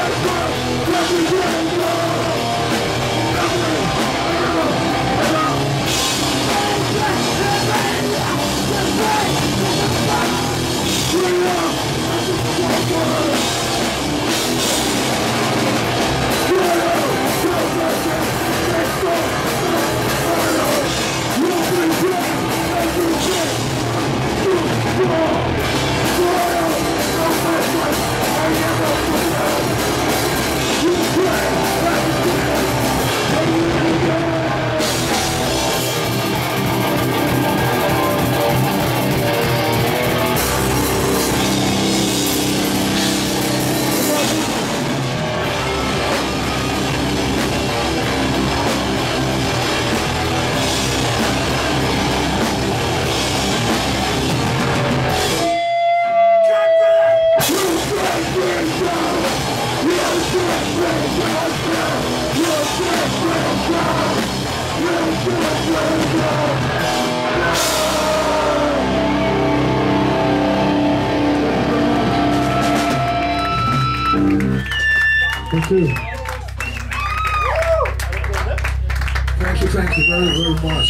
Наш народ, наш идея Thank you. Thank you, thank you very, very much.